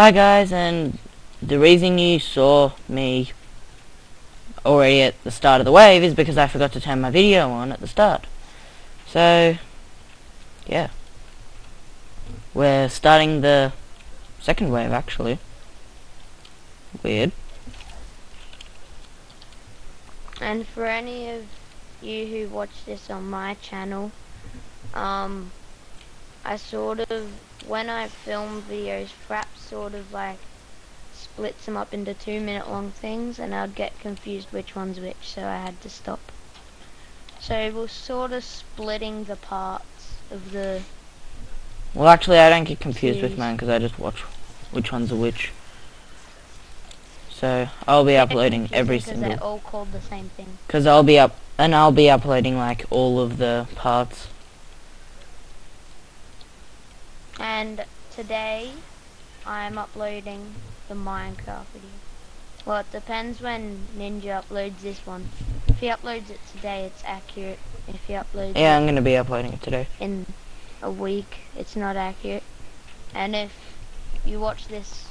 Hi guys, and the reason you saw me already at the start of the wave is because I forgot to turn my video on at the start. So, yeah. We're starting the second wave actually. Weird. And for any of you who watch this on my channel, um, I sort of, when I film videos, Fraps sort of like splits them up into two minute long things and I'd get confused which one's which, so I had to stop. So we're sort of splitting the parts of the, Well actually I don't get confused with mine because I just watch which one's are which. So, I'll be uploading every single. because they're all called the same thing. Because I'll be up... And I'll be uploading like all of the parts. And today, I'm uploading the Minecraft video. Well, it depends when Ninja uploads this one. If he uploads it today, it's accurate. If he uploads Yeah, I'm going to be uploading it today. in a week, it's not accurate. And if you watch this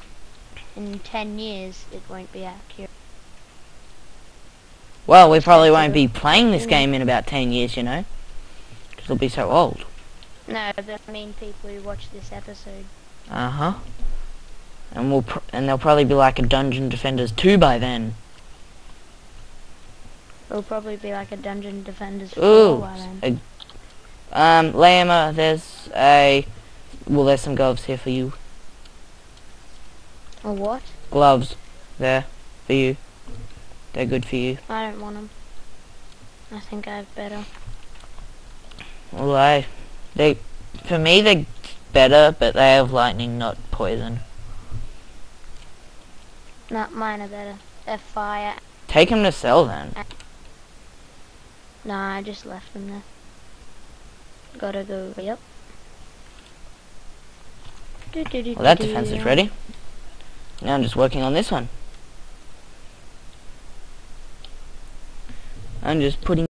in 10 years, it won't be accurate. Well, we probably won't be playing this game in about 10 years, you know? Because it'll be so old. No, but I mean people who watch this episode. Uh-huh. And we'll pr- and there'll probably be like a Dungeon Defenders 2 by then. It'll probably be like a Dungeon Defenders 4 Ooh. by then. a- um, Lama, there's a... Well, there's some gloves here for you. Or what? Gloves. There. For you. They're good for you. I don't want them. I think I have better. Well, I... They... For me, they're better, but they have lightning, not poison. Not mine are better. They're fire. Take them to sell, then. Nah, I just left them there. Gotta go. Yep. Well, that defense is ready. Now I'm just working on this one. I'm just putting